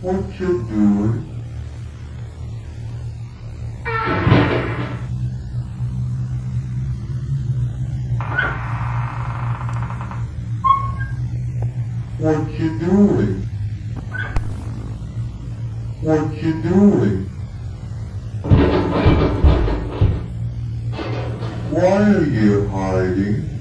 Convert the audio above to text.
What you doing? What you doing? What you doing? Why are you hiding?